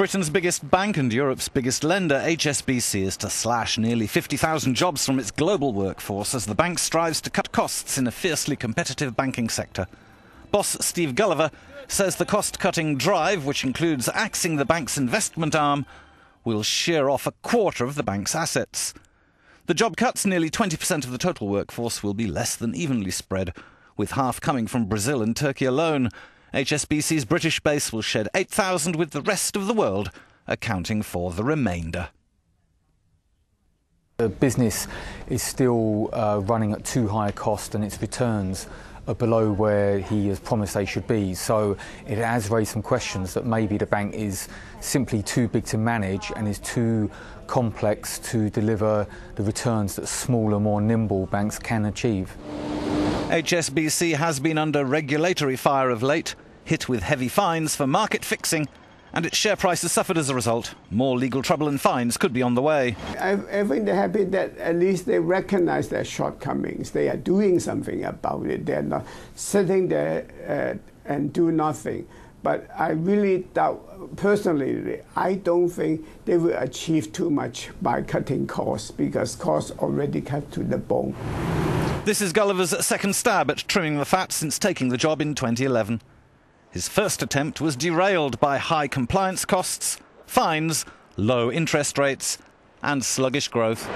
Britain's biggest bank and Europe's biggest lender, HSBC, is to slash nearly 50,000 jobs from its global workforce as the bank strives to cut costs in a fiercely competitive banking sector. Boss Steve Gulliver says the cost cutting drive, which includes axing the bank's investment arm, will shear off a quarter of the bank's assets. The job cuts, nearly 20% of the total workforce, will be less than evenly spread, with half coming from Brazil and Turkey alone. HSBC's British base will shed 8,000 with the rest of the world accounting for the remainder. The business is still uh, running at too high a cost and its returns are below where he has promised they should be. So it has raised some questions that maybe the bank is simply too big to manage and is too complex to deliver the returns that smaller, more nimble banks can achieve. HSBC has been under regulatory fire of late, hit with heavy fines for market fixing, and its share price has suffered as a result. More legal trouble and fines could be on the way. I, think they're happy that at least they recognize their shortcomings. They are doing something about it. They're not sitting there uh, and do nothing. But I really doubt, personally, I don't think they will achieve too much by cutting costs because costs already cut to the bone. This is Gulliver's second stab at trimming the fat since taking the job in 2011. His first attempt was derailed by high compliance costs, fines, low interest rates, and sluggish growth.